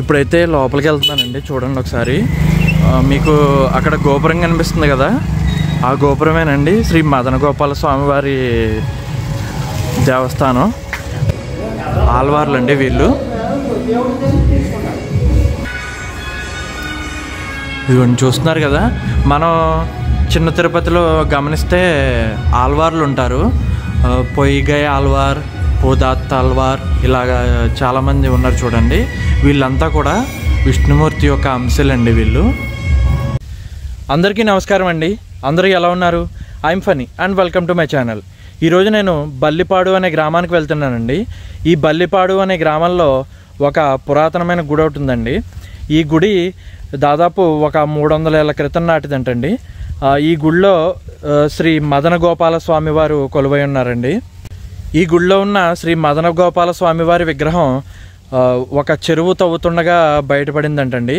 ఇప్పుడైతే లోపలికి వెళ్తున్నానండి చూడండి ఒకసారి. మీకు అక్కడ గోపురం కనిపిస్తుంది కదా? ఆ గోపురమేనండి శ్రీ మదన గోపాల స్వామివారి దేవస్థానం. ఆల్వార్లు అండి వీళ్ళు. ఇదిగోండి చూస్తున్నారు కదా? మనం చిన్న తిరుపతిలో గమనిస్తే ఆల్వార్లు ఉంటారు పొయ్యిగాయ పొయ్యిగై ఆల్వార్ హోదా తల్వార్ ఇలాగా చాలామంది ఉన్నారు చూడండి. వీళ్ళంతా కూడా విష్ణుమూర్తి యొక్క అంశలండి వీళ్ళు. అందరికీ నమస్కారం అండి. అందరూ ఎలా ఉన్నారు? I'm Phani and welcome to my channel ఈరోజు నేను బల్లిపాడు అనే గ్రామానికి వెళ్తున్నానండి. ఈ బల్లిపాడు అనే గ్రామంలో ఒక పురాతనమైన గుడి ఒకటి ఉందండి. ఈ గుడి దాదాపు ఒక మూడు వందల ఏళ్ళ క్రితం నాటిదంటండి. ఈ గుడిలో శ్రీ మదన గోపాల స్వామి వారు కొలువై ఉన్నారండి. ఈ గుడిలో ఉన్న శ్రీ మదన గోపాల స్వామి వారి విగ్రహం ఒక చెరువు తవ్వుతుండగా బయటపడిందంటండి.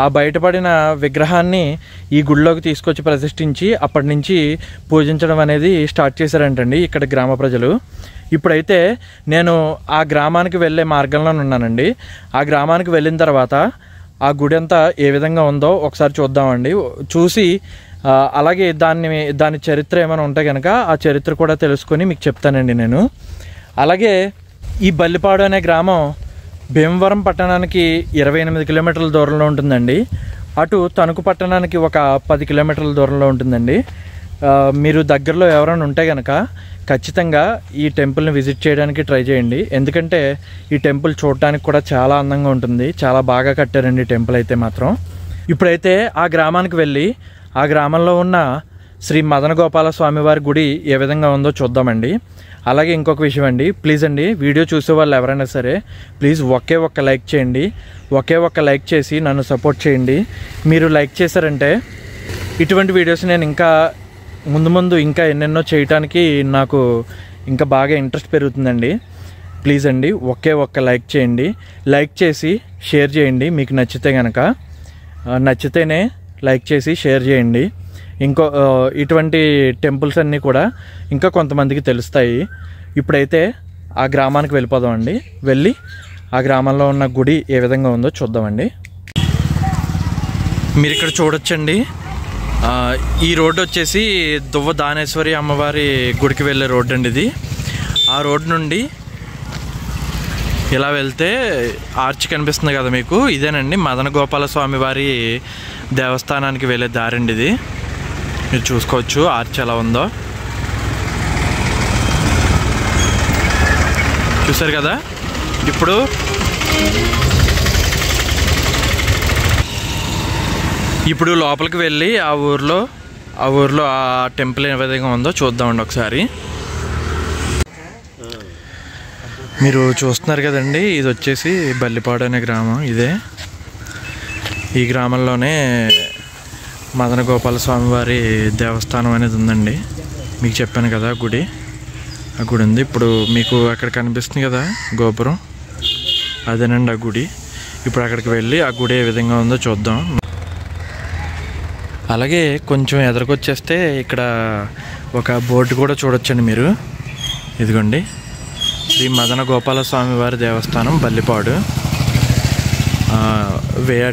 ఆ బయటపడిన విగ్రహాన్ని ఈ గుడిలోకి తీసుకొచ్చి ప్రతిష్ఠించి అప్పటి నుంచి పూజించడం అనేది స్టార్ట్ చేశారంటండి ఇక్కడ గ్రామ ప్రజలు. ఇప్పుడైతే నేను ఆ గ్రామానికి వెళ్ళే మార్గంలో ఉన్నానండి. ఆ గ్రామానికి వెళ్ళిన తర్వాత ఆ గుడి అంతా ఏ విధంగా ఉందో ఒకసారి చూద్దామండి. చూసి అలాగే దాన్ని దాని చరిత్ర ఏమైనా ఉంటే కనుక ఆ చరిత్ర కూడా తెలుసుకొని మీకు చెప్తానండి నేను. అలాగే ఈ బల్లిపాడు అనే గ్రామం భీమవరం పట్టణానికి ఇరవై ఎనిమిది కిలోమీటర్ల దూరంలో ఉంటుందండి. అటు తణుకు పట్టణానికి ఒక పది కిలోమీటర్ల దూరంలో ఉంటుందండి. మీరు దగ్గరలో ఎవరైనా ఉంటే కనుక ఖచ్చితంగా ఈ టెంపుల్ని విజిట్ చేయడానికి ట్రై చేయండి. ఎందుకంటే ఈ టెంపుల్ చూడటానికి కూడా చాలా అందంగా ఉంటుంది. చాలా బాగా కట్టారండి టెంపుల్ అయితే మాత్రం. ఇప్పుడైతే ఆ గ్రామానికి వెళ్ళి ఆ గ్రామంలో ఉన్న శ్రీ మదన గోపాల స్వామివారి గుడి ఏ విధంగా ఉందో చూద్దామండి. అలాగే ఇంకొక విషయం అండి ప్లీజ్ అండి వీడియో చూసే వాళ్ళు ఎవరైనా సరే ప్లీజ్ ఒకే ఒక్క లైక్ చేయండి. ఒకే ఒక్క లైక్ చేసి నన్ను సపోర్ట్ చేయండి. మీరు లైక్ చేశారంటే ఇటువంటి వీడియోస్ నేను ఇంకా ముందు ముందు ఇంకా ఎన్నెన్నో చేయటానికి నాకు ఇంకా బాగా ఇంట్రెస్ట్ పెరుగుతుందండి. ప్లీజ్ అండి ఒకే ఒక్క లైక్ చేయండి. లైక్ చేసి షేర్ చేయండి మీకు నచ్చితే కనుక నచ్చితేనే లైక్ చేసి షేర్ చేయండి. ఇంకో ఇటువంటి టెంపుల్స్ అన్నీ కూడా ఇంకా కొంతమందికి తెలుస్తాయి. ఇప్పుడైతే ఆ గ్రామానికి వెళ్ళిపోదామండి వెళ్ళి ఆ గ్రామంలో ఉన్న గుడి ఏ విధంగా ఉందో చూద్దామండి. మీరు ఇక్కడ చూడొచ్చండి ఈ రోడ్డు వచ్చేసి దువ్వ దానేశ్వరి అమ్మవారి గుడికి వెళ్ళే రోడ్డు అండి ఇది. ఆ రోడ్డు నుండి ఇలా వెళ్తే ఆర్చ్ కనిపిస్తుంది కదా మీకు? ఇదేనండి మదన గోపాల స్వామి వారి దేవస్థానానికి వెళ్ళే దారండి ఇది. మీరు చూసుకోవచ్చు ఆర్చ్ ఎలా ఉందో. చూసారు కదా? ఇప్పుడు ఇప్పుడు లోపలికి వెళ్ళి ఆ ఊర్లో ఆ ఊర్లో ఆ టెంపుల్ ఏ విధంగా ఉందో చూద్దామండి ఒకసారి. మీరు చూస్తున్నారు కదండి ఇది వచ్చేసి బల్లిపాడు అనే గ్రామం ఇదే. ఈ గ్రామంలోనే మదన గోపాల స్వామి వారి దేవస్థానం అనేది ఉందండి. మీకు చెప్పాను కదా గుడి. ఆ గుడి ఉంది. ఇప్పుడు మీకు అక్కడ కనిపిస్తుంది కదా గోపురం. అదేనండి ఆ గుడి. ఇప్పుడు అక్కడికి వెళ్ళి ఆ గుడి ఏ విధంగా ఉందో చూద్దాం. అలాగే కొంచెం ఎదురుకొచ్చేస్తే ఇక్కడ ఒక బోర్డు కూడా చూడొచ్చండి మీరు. ఇదిగోండి. శ్రీ మదన గోపాల స్వామి వారి దేవస్థానం బల్లిపాడు. ఆ,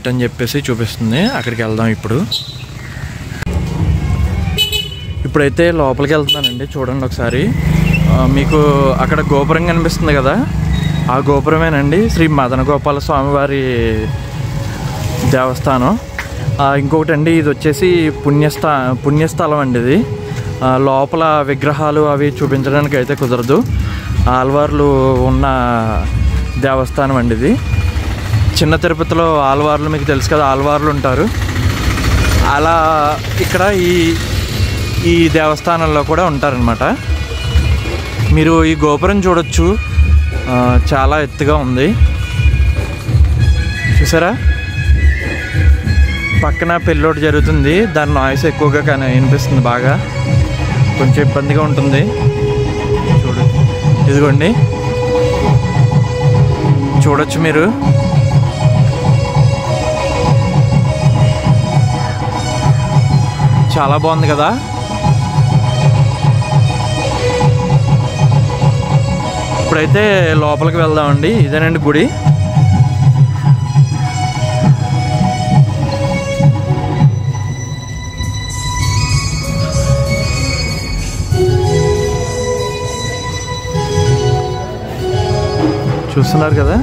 అని చెప్పేసి చూపిస్తుంది. అక్కడికి వెళ్దాం ఇప్పుడు. ఇప్పుడైతే లోపలికి వెళ్తున్నానండి చూడండి ఒకసారి. మీకు అక్కడ గోపురం కనిపిస్తుంది కదా? ఆ గోపురమేనండి శ్రీ మదన గోపాల స్వామివారి దేవస్థానం. ఇంకొకటి అండి ఇది వచ్చేసి పుణ్యస్థా పుణ్యస్థలం అండి ఇది. లోపల విగ్రహాలు అవి చూపించడానికి అయితే కుదరదు ఆల్వార్లు ఉన్న దేవస్థానం అండి ఇది. చిన్న తిరుపతిలో ఆల్వార్లు మీకు తెలుసు కదా ఆల్వార్లు ఉంటారు. అలా ఇక్కడ ఈ ఈ దేవస్థానంలో కూడా ఉంటారనమాట మీరు ఈ గోపురం చూడొచ్చు. చాలా ఎత్తుగా ఉంది. చూసారా? పక్కన పెళ్ళోటి జరుగుతుంది. దాని నాయిస్ ఎక్కువగా కానీ వినిపిస్తుంది బాగా. కొంచెం ఇబ్బందిగా ఉంటుంది. చూడు ఇదిగోండి. చూడొచ్చు మీరు. చాలా బాగుంది కదా? ఇప్పుడైతే లోపలికి వెళ్దామండి. ఇదేనండి గుడి. చూస్తున్నారు కదా?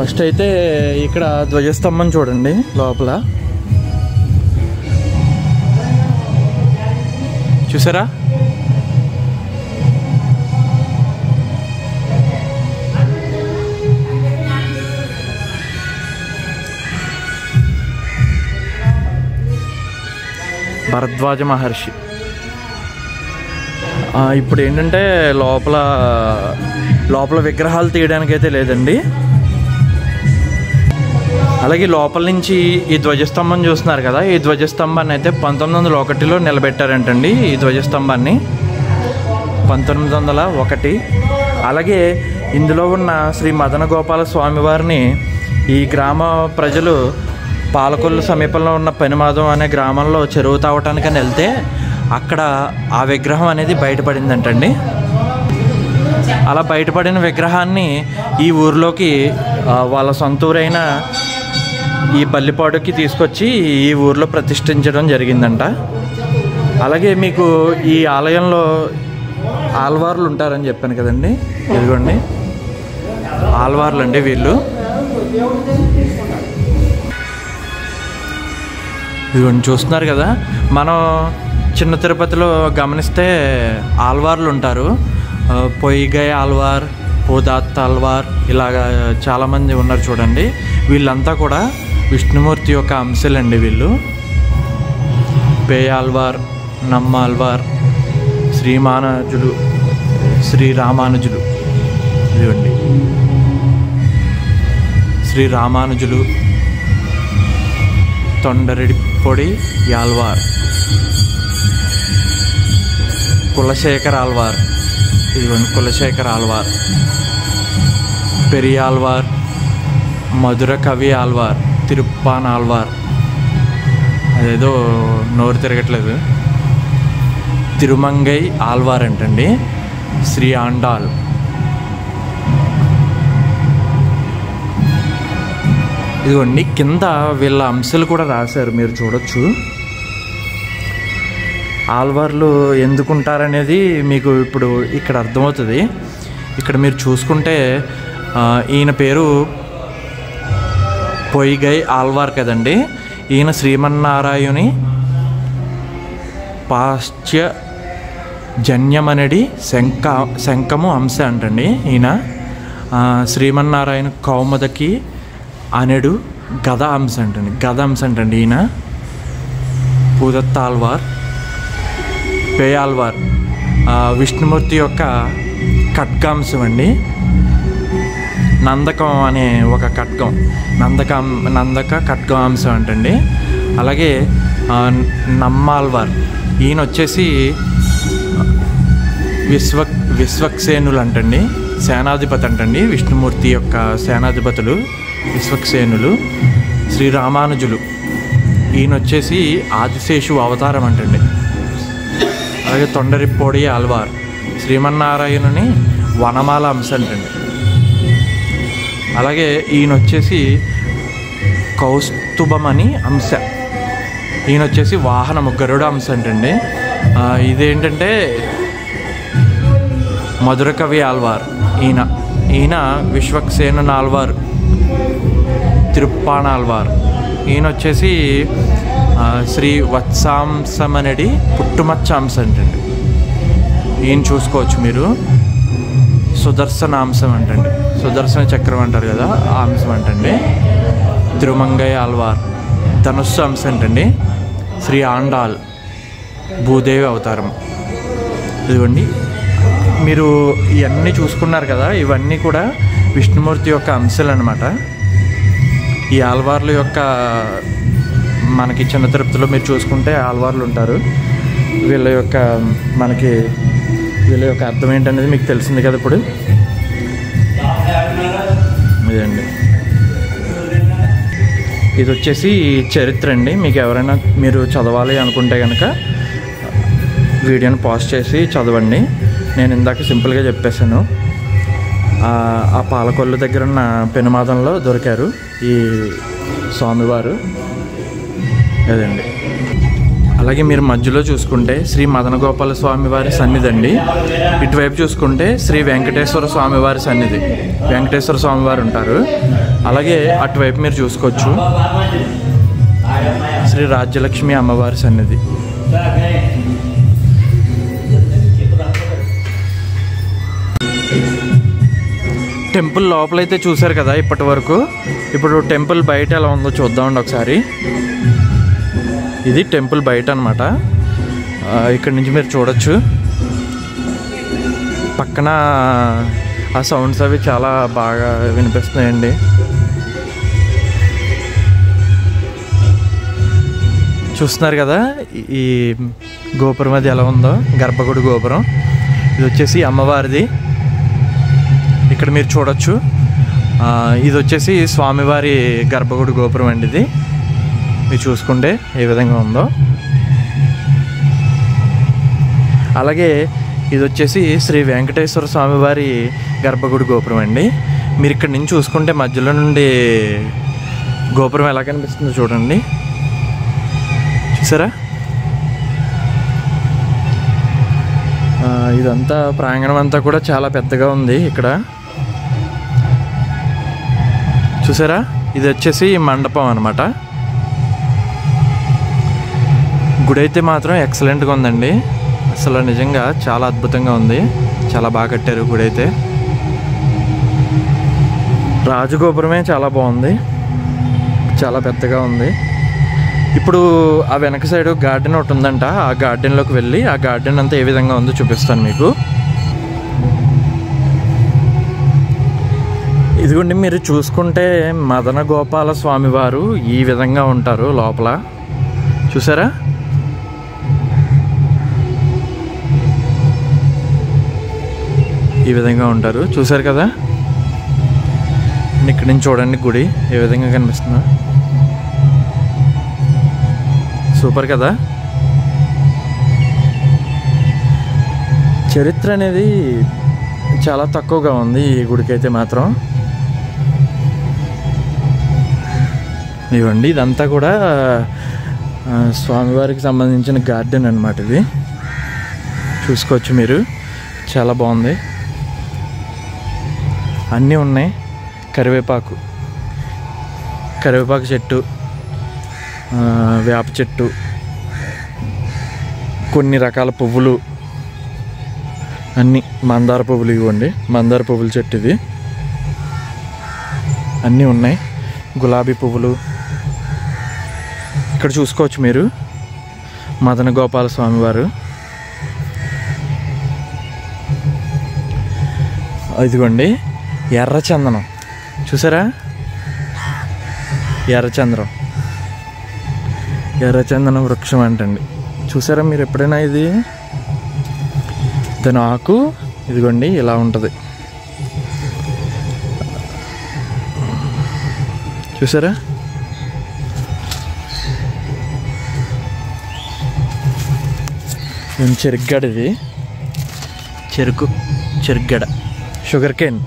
ఫస్ట్ అయితే ఇక్కడ ధ్వజస్తంభం చూడండి లోపల. చూసారా? భరద్వాజ మహర్షి. ఇప్పుడు ఏంటంటే లోపల లోపల విగ్రహాలు తీయడానికైతే లేదండి. అలాగే లోపల నుంచి ఈ ధ్వజస్తంభం చూస్తున్నారు కదా ఈ ధ్వజస్తంభాన్ని అయితే పంతొమ్మిది వందల ఒకటిలో నిలబెట్టారంటండి ఈ ధ్వజస్తంభాన్ని. పంతొమ్మిది వందల ఒకటి. అలాగే ఇందులో ఉన్న శ్రీ మదన గోపాల స్వామి వారిని ఈ గ్రామ ప్రజలు పాలకొల్లు సమీపంలో ఉన్న పనిమాదం అనే గ్రామంలో చెరువు తావటానికని వెళ్తే అక్కడ ఆ విగ్రహం అనేది బయటపడిందంటండి. అలా బయటపడిన విగ్రహాన్ని ఈ ఊరిలోకి వాళ్ళ సొంత ఊరైన ఈ పల్లిపాడుకి తీసుకొచ్చి ఈ ఊర్లో ప్రతిష్ఠించడం జరిగిందంట. అలాగే మీకు ఈ ఆలయంలో ఆల్వార్లు ఉంటారని చెప్పాను కదండి. ఇదిగోండి. ఆల్వార్లు అండి వీళ్ళు. ఇదిగోండి చూస్తున్నారు కదా. మనం చిన్న తిరుపతిలో గమనిస్తే ఆల్వార్లు ఉంటారు. ఆ, పొయ్యిగై ఆల్వార్ పోదాత్ ఆల్వార్ ఇలాగా చాలామంది ఉన్నారు చూడండి. వీళ్ళంతా కూడా విష్ణుమూర్తి యొక్క అంశలండి వీళ్ళు. పేయాల్వార్ నమ్మాల్వార్ శ్రీమానుజులు శ్రీరామానుజులు. ఇదిగోండి. శ్రీ రామానుజులు తొండరెడి పొడి యాల్వార్. కులశేఖర్ ఆల్వార్. ఇదిగోండి కులశేఖర్ ఆల్వార్. పెరియాల్వార్ మధుర కవి ఆల్వార్. తిరుప్పాన్ ఆల్వార్ అదేదో నోరు తిరగట్లేదు. తిరుమంగై ఆల్వార్ అంటండి. శ్రీ ఆండాల్. ఇదిగోండి కింద వీళ్ళ అంశాలు కూడా రాశారు మీరు చూడొచ్చు. ఆల్వార్లు ఎందుకుంటారనేది మీకు ఇప్పుడు ఇక్కడ అర్థమవుతుంది. ఇక్కడ మీరు చూసుకుంటే ఈయన పేరు పొయ్యిగై ఆల్వార్ కదండి. ఈయన శ్రీమన్నారాయణి పాశ్చ్య జన్యమనడి శంఖ శంఖము అంశ అంటండి ఈయన. శ్రీమన్నారాయణ కౌముదకి అనడు గద అంశ అంటండి గద అంశ అంటండి ఈయన. పూదత్తాల్వార్ పేయాల్వార్ విష్ణుమూర్తి యొక్క ఖడ్గాంశం అండి నందకం అనే ఒక ఖడ్గం. నందకం నందక ఖడ్గాంశం అంటండి. అలాగే నమ్మాల్వార్. ఈయన వచ్చేసి విశ్వ విశ్వక్సేనులు అంటండి సేనాధిపతి అంటండి. విష్ణుమూర్తి యొక్క సేనాధిపతులు విశ్వక్సేనులు శ్రీ రామానుజులు ఈయన వచ్చేసి ఆదిశేషు అవతారం అంటండి. అలాగే తొండరిప్పోడి ఆల్వార్. శ్రీమన్నారాయణుని వనమాల అంశం అంటండి. అలాగే ఈయన వచ్చేసి కౌస్తుభమని అంశ. ఈయన వచ్చేసి వాహనము గరుడ అంశ అంటండి. ఇదేంటంటే మధురకవి ఆల్వార్. ఈయన ఈయన విశ్వక్సేన నాల్వార్ తిరుప్పాణ ఆల్వార్. ఈయన వచ్చేసి ఆ, శ్రీ వత్సాంశమనడి పుట్టుమచ్చాంశ అంటండి. ఈయన చూసుకోవచ్చు మీరు. సుదర్శన అంశం అంటండి. సుదర్శన చక్రం అంటారు కదా ఆ అంశం అంటండి. తిరుమంగయ్య ఆల్వార్ ధనుస్సు అంశం అంటండి. శ్రీ ఆండాల్ భూదేవి అవతారం. ఇదిగోండి. మీరు ఇవన్నీ చూసుకున్నారు కదా ఇవన్నీ కూడా విష్ణుమూర్తి యొక్క అంశాలు అనమాట ఈ ఆల్వార్ల యొక్క మనకి చిన్న తిరుపతిలో మీరు చూసుకుంటే ఆల్వార్లు ఉంటారు. వీళ్ళ యొక్క మనకి వీళ్ళ యొక్క అర్థం ఏంటనేది మీకు తెలిసింది కదా ఇప్పుడు? ఇదండి. ఇది వచ్చేసి చరిత్ర అండి. మీకు ఎవరైనా మీరు చదవాలి అనుకుంటే కనుక వీడియోని పాజ్ చేసి చదవండి. నేను ఇందాక సింపుల్గా చెప్పేశాను. ఆ ఆ పాలకొల్లు దగ్గర ఉన్న పెనుమాదంలో దొరికారు ఈ స్వామివారు. అదండి. అలాగే మీరు మధ్యలో చూసుకుంటే శ్రీ మదన గోపాల స్వామి వారి సన్నిధి అండి. ఇటువైపు చూసుకుంటే శ్రీ వెంకటేశ్వర స్వామి వారి సన్నిధి. వెంకటేశ్వర స్వామి వారు ఉంటారు. అలాగే అటువైపు మీరు చూసుకోవచ్చు శ్రీ రాజ్యలక్ష్మి అమ్మవారి సన్నిధి. టెంపుల్ లోపలైతే చూశారు కదా ఇప్పటి వరకు. ఇప్పుడు టెంపుల్ బయట ఎలా ఉందో చూద్దామండి ఒకసారి. ఇది టెంపుల్ బయట అనమాట ఇక్కడ నుంచి మీరు చూడొచ్చు. పక్కన ఆ సౌండ్స్ అవి చాలా బాగా వినిపిస్తున్నాయండి. చూస్తున్నారు కదా ఈ- గోపురం అది ఎలా ఉందో? గర్భగుడి గోపురం. ఇది వచ్చేసి అమ్మవారిది. ఇక్కడ మీరు చూడొచ్చు. ఇది వచ్చేసి స్వామివారి గర్భగుడి గోపురం అండి ఇది. మీరు చూసుకుంటే ఏ విధంగా ఉందో. అలాగే ఇది వచ్చేసి శ్రీ వెంకటేశ్వర స్వామివారి గర్భగుడి గోపురం అండి. మీరు ఇక్కడ నుంచి చూసుకుంటే మధ్యలో నుండి గోపురం ఎలా కనిపిస్తుందో చూడండి. చూసారా? ఇదంతా ప్రాంగణం అంతా కూడా చాలా పెద్దగా ఉంది ఇక్కడ. చూసారా? ఇది వచ్చేసి మండపం అనమాట గుడి అయితే మాత్రం ఎక్సలెంట్గా ఉందండి. అసలు నిజంగా చాలా అద్భుతంగా ఉంది. చాలా బాగా కట్టారు గుడి అయితే రాజగోపురమే చాలా బాగుంది. చాలా పెద్దగా ఉంది. ఇప్పుడు ఆ వెనక సైడ్ గార్డెన్ ఒకటి ఉందంట. ఆ గార్డెన్లోకి వెళ్ళి ఆ గార్డెన్ అంతా ఏ విధంగా ఉందో చూపిస్తాను మీకు. ఇదిగోండి మీరు చూసుకుంటే మదన గోపాల స్వామివారు ఈ విధంగా ఉంటారు లోపల. చూసారా? ఈ విధంగా ఉంటారు. చూసారు కదా? ఇక్కడి నుంచి చూడండి గుడి. ఏ విధంగా కనిపిస్తుందో. సూపర్ కదా? చరిత్ర అనేది చాలా తక్కువగా ఉంది ఈ గుడికి అయితే మాత్రం. ఇవ్వండి ఇదంతా కూడా స్వామివారికి సంబంధించిన గార్డెన్ అనమాట ఇది. చూసుకోవచ్చు మీరు. చాలా బాగుంది. అన్నీ ఉన్నాయి. కరివేపాకు. కరివేపాకు చెట్టు వేప చెట్టు కొన్ని రకాల పువ్వులు అన్నీ మందార పువ్వులు ఇవ్వండి. మందార పువ్వుల చెట్టు ఇది. అన్నీ ఉన్నాయి. గులాబీ పువ్వులు. ఇక్కడ చూసుకోవచ్చు మీరు. మదన గోపాల స్వామి వారు ఇదిగోండి. ఎర్రచందనం చూసారా? ఎర్రచంద్రం ఎర్రచందనం వృక్షం అంటండి. చూసారా మీరు ఎప్పుడైనా ఇది? దాని ఆకు ఇదిగోండి ఇలా ఉంటుంది. చూసారా? ఏం చెరుగ్గడ ఇది చెరుకు చెరుగ్గడ. Sugar cane.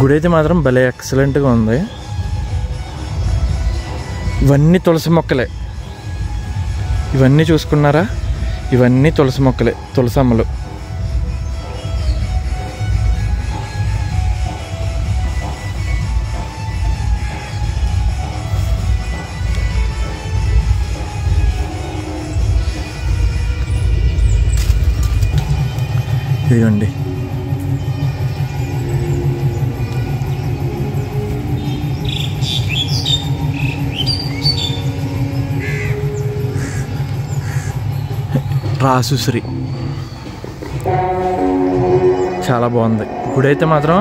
గుడి అయితే మాత్రం భలే ఎక్సలెంట్గా ఉంది. ఇవన్నీ తులసి మొక్కలే. ఇవన్నీ చూసుకున్నారా? ఇవన్నీ తులసి మొక్కలే తులసమ్మలు ఇదిగోండి. ఆశుశ్రీ చాలా బాగుంది. గుడి అయితే మాత్రం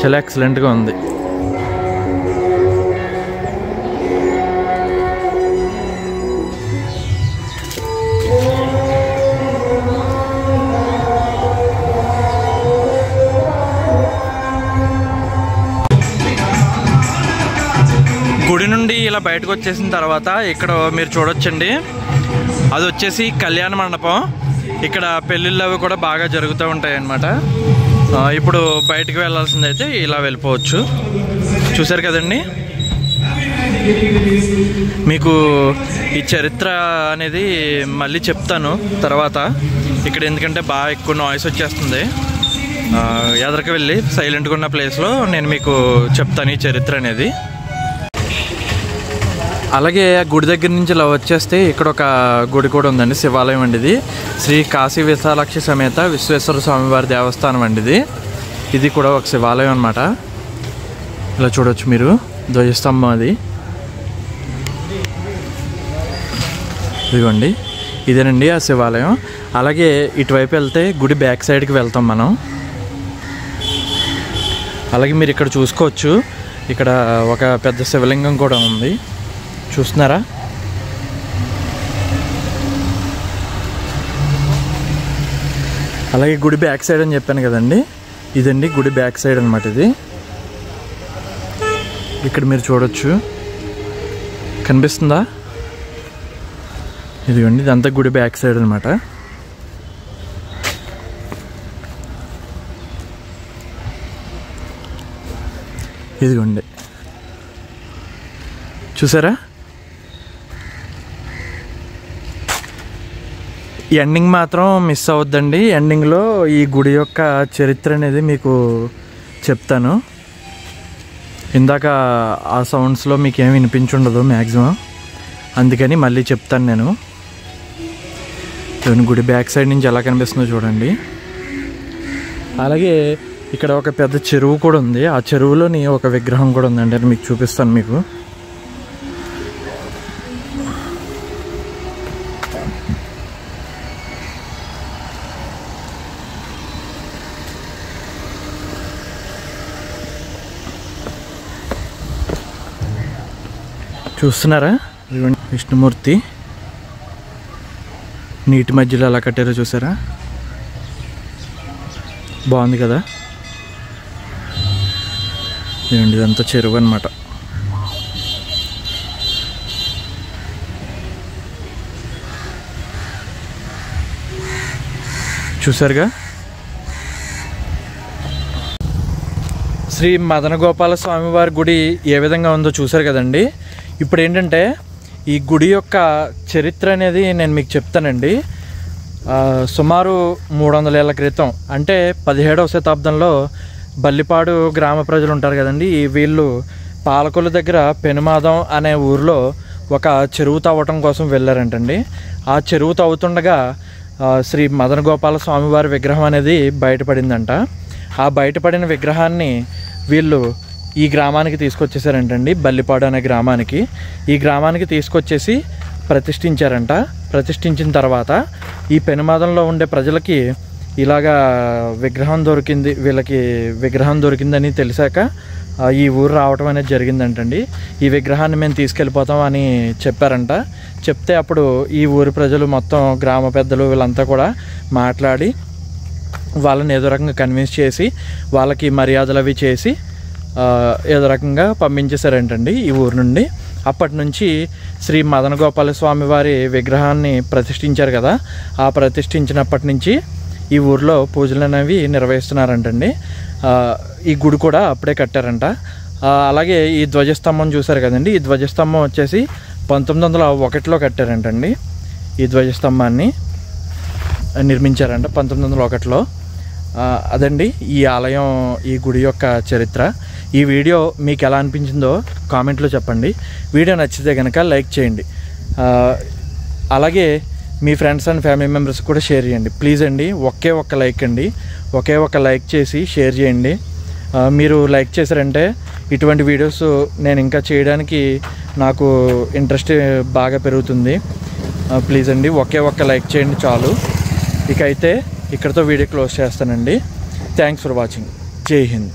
చాలా ఎక్సలెంట్గా ఉంది. గుడి నుండి ఇలా బయటకు వచ్చేసిన తర్వాత ఇక్కడ మీరు చూడొచ్చండి. అది వచ్చేసి కళ్యాణ మండపం. ఇక్కడ పెళ్ళిళ్ళు అవి కూడా బాగా జరుగుతూ ఉంటాయి అన్నమాట ఇప్పుడు బయటకు వెళ్ళాల్సింది అయితే ఇలా వెళ్ళిపోవచ్చు. చూసారు కదండి? మీకు ఈ చరిత్ర అనేది మళ్ళీ చెప్తాను తర్వాత. ఇక్కడ ఎందుకంటే బాగా ఎక్కువ నాయిస్ వచ్చేస్తుంది. ఎదరికి వెళ్ళి సైలెంట్గా ఉన్న ప్లేస్లో నేను మీకు చెప్తాను ఈ చరిత్ర అనేది. అలాగే ఆ గుడి దగ్గర నుంచి ఇలా వచ్చేస్తే ఇక్కడ ఒక గుడి కూడా ఉందండి శివాలయం అండి ఇది. శ్రీ కాశీ విశాలక్షి సమేత విశ్వేశ్వర స్వామివారి దేవస్థానం అండి ఇది. ఇది కూడా ఒక శివాలయం అనమాట ఇలా చూడొచ్చు మీరు ధ్వజస్తంభం అది. ఇదిగోండి ఇదేనండి ఆ శివాలయం. అలాగే ఇటువైపు వెళ్తే గుడి బ్యాక్ సైడ్కి వెళ్తాం మనం. అలాగే మీరు ఇక్కడ చూసుకోవచ్చు. ఇక్కడ ఒక పెద్ద శివలింగం కూడా ఉంది. చూస్తున్నారా? అలాగే గుడి బ్యాక్ సైడ్ అని చెప్పాను కదండి. ఇదండి గుడి బ్యాక్ సైడ్ అనమాట ఇది. ఇక్కడ మీరు చూడొచ్చు. కనిపిస్తుందా? ఇదిగోండి ఇదంతా గుడి బ్యాక్ సైడ్ అనమాట ఇదిగోండి. చూసారా? ఎండింగ్ మాత్రం మిస్ అవద్దండి. ఎండింగ్లో ఈ గుడి యొక్క చరిత్ర అనేది మీకు చెప్తాను. ఇందాక ఆ సౌండ్స్లో మీకు ఏమి వినిపించుండదు మ్యాక్సిమం అందుకని మళ్ళీ చెప్తాను నేను. గుడి బ్యాక్ సైడ్ నుంచి ఎలా కనిపిస్తుందో చూడండి. అలాగే ఇక్కడ ఒక పెద్ద చెరువు కూడా ఉంది. ఆ చెరువులోని ఒక విగ్రహం కూడా ఉందండి. అది మీకు చూపిస్తాను మీకు. చూస్తున్నారా? విష్ణుమూర్తి. నీటి మధ్యలో ఎలా కట్టారో చూసారా? బాగుంది కదా? ఇదండి ఇదంతా చెరువు అనమాట చూసారుగా? శ్రీ మదన గోపాల స్వామి వారి గుడి ఏ విధంగా ఉందో చూసారు కదండి? ఇప్పుడు ఏంటంటే ఈ గుడి యొక్క చరిత్ర అనేది నేను మీకు చెప్తానండి. సుమారు మూడు వందల ఏళ్ళ క్రితం అంటే పదిహేడవ శతాబ్దంలో బల్లిపాడు గ్రామ ప్రజలు ఉంటారు కదండి. ఈ వీళ్ళు పాలకుల దగ్గర పెనుమాదం అనే ఊరిలో ఒక చెరువు తవ్వటం కోసం వెళ్ళారంటండి. ఆ చెరువు తవ్వుతుండగా శ్రీ మదన గోపాల స్వామివారి విగ్రహం అనేది బయటపడిందంట. ఆ బయటపడిన విగ్రహాన్ని వీళ్ళు ఈ గ్రామానికి తీసుకొచ్చేసారంటండి బల్లిపాడు అనే గ్రామానికి. ఈ గ్రామానికి తీసుకొచ్చేసి ప్రతిష్ఠించారంట. ప్రతిష్ఠించిన తర్వాత ఈ పెనుమాదంలో ఉండే ప్రజలకి ఇలాగా విగ్రహం దొరికింది వీళ్ళకి విగ్రహం దొరికిందని తెలిసాక ఈ ఊరు రావటం అనేది జరిగిందంటండి. ఈ విగ్రహాన్ని మేము తీసుకెళ్ళిపోతాం అని చెప్పారంట. చెప్తే అప్పుడు ఈ ఊరి ప్రజలు మొత్తం గ్రామ పెద్దలు వీళ్ళంతా కూడా మాట్లాడి వాళ్ళని ఏదో రకంగా కన్విన్స్ చేసి వాళ్ళకి మర్యాదలు అవి చేసి ఏదో రకంగా పంపించేశారంటండి ఈ ఊరు నుండి? అప్పటి నుంచి శ్రీ మదన గోపాల స్వామి వారి విగ్రహాన్ని ప్రతిష్ఠించారు కదా ఆ ప్రతిష్ఠించినప్పటి నుంచి ఈ ఊర్లో పూజలు అనేవి నిర్వహిస్తున్నారంటండి. ఈ గుడి కూడా అప్పుడే కట్టారంట. అలాగే ఈ ధ్వజస్తంభం చూశారు కదండి ఈ ధ్వజస్తంభం వచ్చేసి పంతొమ్మిది వందల ఒకటిలో కట్టారంటండి ఈ ధ్వజస్తంభాన్ని నిర్మించారంట పంతొమ్మిది వందల ఒకటిలో. అదండి ఈ ఆలయం ఈ గుడి యొక్క చరిత్ర. ఈ వీడియో మీకు ఎలా అనిపించిందో కామెంట్లో చెప్పండి. వీడియో నచ్చితే కనుక లైక్ చేయండి. అలాగే మీ ఫ్రెండ్స్ అండ్ ఫ్యామిలీ మెంబర్స్ కూడా షేర్ చేయండి. ప్లీజ్ అండి ఒకే ఒక్క లైక్ అండి. ఒకే ఒక్క లైక్ చేసి షేర్ చేయండి. మీరు లైక్ చేశారంటే ఇటువంటి వీడియోస్ నేను ఇంకా చేయడానికి నాకు ఇంట్రెస్ట్ బాగా పెరుగుతుంది. ప్లీజ్ అండి ఒకే ఒక్క లైక్ చేయండి చాలు. ఇక అయితే ఇక్కడతో వీడియో క్లోజ్ చేస్తానండి. థ్యాంక్స్ ఫర్ వాచింగ్ జై హింద్.